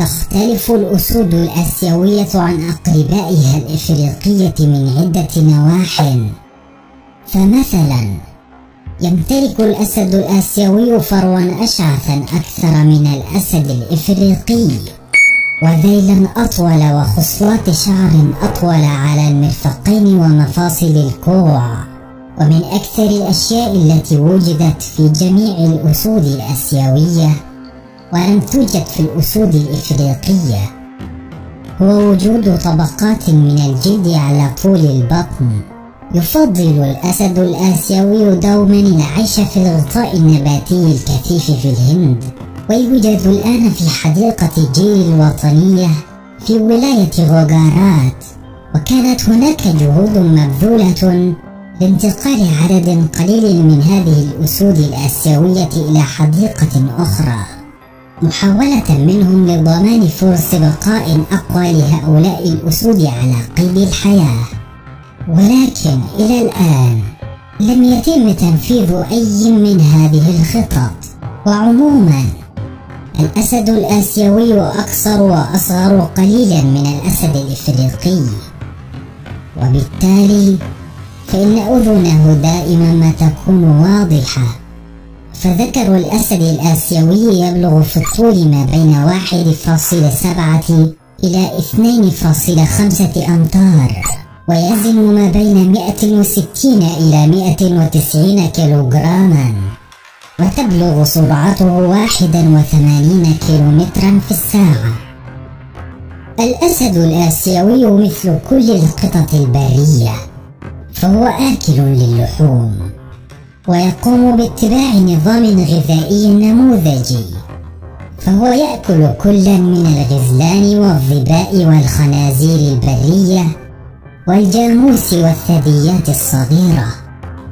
تختلف الأسود الآسيوية عن أقربائها الإفريقية من عدة نواح. فمثلا يمتلك الأسد الآسيوي فروا أشعثا أكثر من الأسد الإفريقي. وذيلا أطول وخصلات شعر أطول على المرفقين ومفاصل الكوع. ومن أكثر الأشياء التي وجدت في جميع الأسود الآسيوية ولم توجد في الأسود الإفريقية هو وجود طبقات من الجلد على طول البطن. يفضل الأسد الآسيوي دوما العيش في الغطاء النباتي الكثيف في الهند ويوجد الآن في حديقة جيل الوطنية في ولاية غوغارات. وكانت هناك جهود مبذولة لانتقال عدد قليل من هذه الأسود الآسيوية إلى حديقة أخرى. محاولة منهم لضمان فرص بقاء أقوى لهؤلاء الأسود على قيد الحياة. ولكن إلى الآن لم يتم تنفيذ أي من هذه الخطط. وعموما الأسد الآسيوي أقصر وأصغر قليلا من الأسد الإفريقي. وبالتالي فإن أذنه دائما ما تكون واضحة. فذكر الأسد الآسيوي يبلغ في الطول ما بين واحد فاصلة سبعة إلى اثنين فاصلة خمسة أمتار ويزن ما بين 160 إلى 190 كيلوغراما وتبلغ سرعته 81 كيلومترا في الساعة. الأسد الآسيوي مثل كل القطط البرية فهو آكل للحوم. ويقوم باتباع نظام غذائي نموذجي فهو يأكل كلا من الغزلان والظباء والخنازير البرية والجاموس والثدييات الصغيرة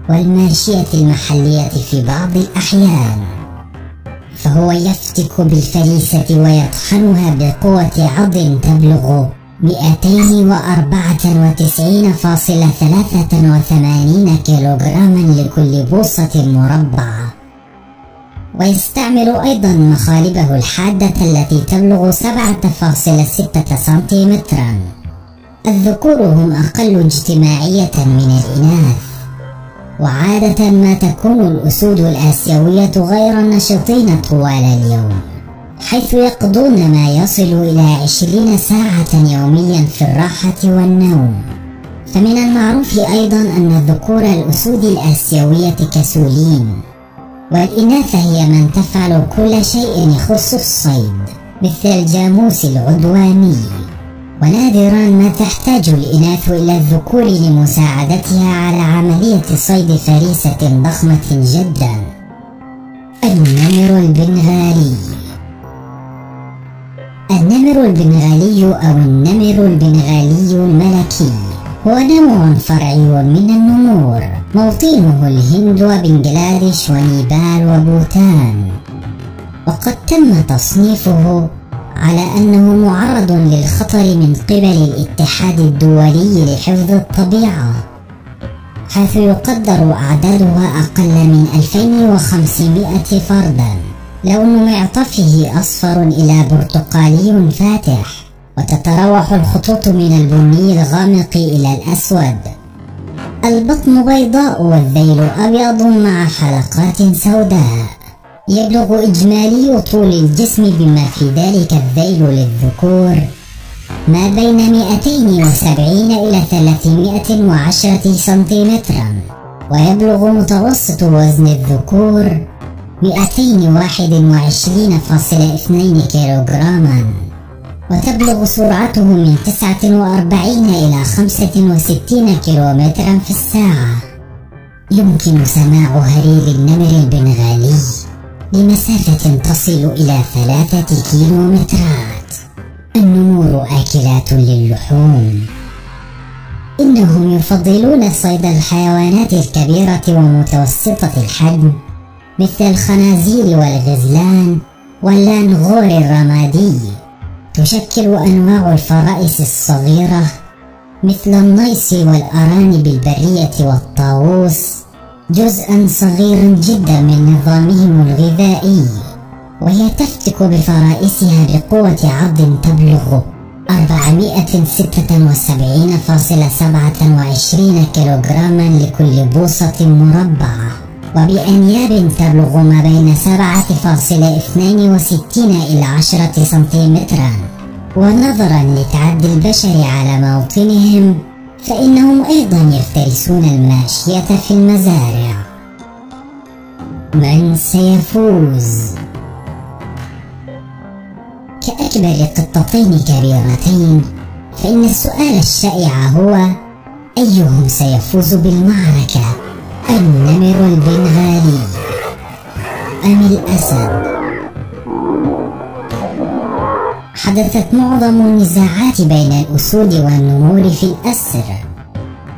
والماشية المحلية في بعض الأحيان. فهو يفتك بالفريسة ويطحنها بقوة عض تبلغ 294.83 كيلوغراما لكل بوصة مربعة. ويستعمل أيضا مخالبه الحادة التي تبلغ 7.6 سنتيمترا. الذكور هم أقل اجتماعية من الإناث. وعادة ما تكون الأسود الآسيوية غير نشطين طوال اليوم. حيث يقضون ما يصل إلى عشرين ساعة يوميا في الراحة والنوم؟ فمن المعروف أيضا أن ذكور الأسود الآسيوية كسولين والإناث هي من تفعل كل شيء يخص الصيد مثل الجاموس العدواني. ونادرا ما تحتاج الإناث إلى الذكور لمساعدتها على عملية صيد فريسة ضخمة جدا. النمر البنغالي النمر البنغالي أو النمر البنغالي الملكي. هو نوع فرعي من النمور موطنه الهند وبنجلاديش ونيبال وبوتان. وقد تم تصنيفه على أنه معرض للخطر من قبل الاتحاد الدولي لحفظ الطبيعة حيث يقدر أعدادها أقل من 2500 فردا. لون معطفه أصفر إلى برتقالي فاتح وتتراوح الخطوط من البني الغامق إلى الأسود. البطن بيضاء والذيل أبيض مع حلقات سوداء. يبلغ إجمالي طول الجسم بما في ذلك الذيل للذكور. ما بين 270 إلى 310 سنتيمترا ويبلغ متوسط وزن الذكور. 221.2 كيلوغراما. وتبلغ سرعته من 49 إلى 65 كيلومترا في الساعة. يمكن سماع هرير النمر البنغالي لمسافة تصل إلى ثلاثة كيلومترات. النمور آكلات للحوم. إنهم يفضلون صيد الحيوانات الكبيرة ومتوسطة الحجم. مثل الخنازير والغزلان واللانغور الرمادي. تشكل أنواع الفرائس الصغيرة مثل النيس والأرانب البرية والطاووس جزءا صغيرا جدا من نظامهم الغذائي وهي تفتك بفرائسها بقوة عض تبلغ 476.27 كيلوغراما لكل بوصة مربعة. وبأنياب تبلغ ما بين 7.62 إلى 10 سنتيمترا. ونظرا لتعدي البشر على موطنهم فإنهم أيضا يفترسون الماشية في المزارع. من سيفوز؟ كأكبر قطتين كبيرتين فإن السؤال الشائع هو أيهم سيفوز بالمعركة؟ النمر البنغالي. أم الأسد. حدثت معظم النزاعات بين الأسود والنمور في الأسر.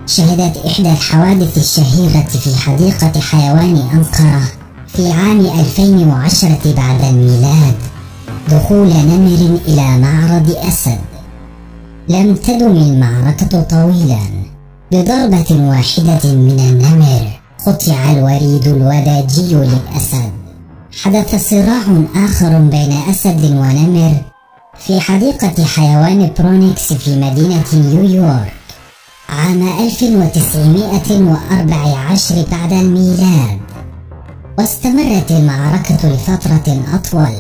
شهدت إحدى الحوادث الشهيرة في حديقة حيوان أنقرة في عام 2010 بعد الميلاد دخول نمر إلى معرض أسد. لم تدم المعركة طويلا بضربة واحدة من النمر. قطع الوريد الوداجي للأسد. حدث صراع آخر بين أسد ونمر في حديقة حيوان برونكس في مدينة نيويورك عام 1914 بعد الميلاد. واستمرت المعركة لفترة أطول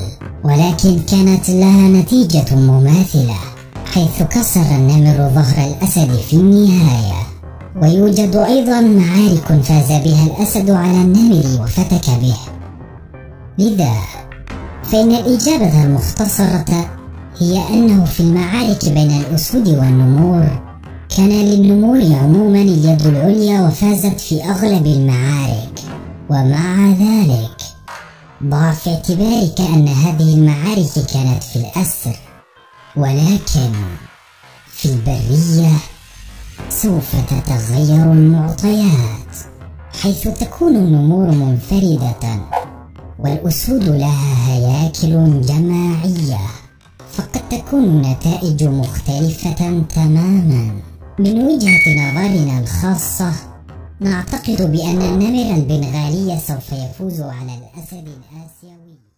ولكن كانت لها نتيجة مماثلة حيث كسر النمر ظهر الأسد في النهاية. ويوجد أيضا معارك فاز بها الأسد على النمر وفتك به. لذا فإن الإجابة المختصرة هي أنه في المعارك بين الأسود والنمور كان للنمور عموما اليد العليا وفازت في أغلب المعارك. ومع ذلك ضع في اعتبارك أن هذه المعارك كانت في الأسر ولكن في البرية سوف تتغير المعطيات حيث تكون النمور منفردة والأسود لها هياكل جماعية فقد تكون النتائج مختلفة تماما. من وجهة نظرنا الخاصة نعتقد بأن النمر البنغالي سوف يفوز على الأسد الآسيوي.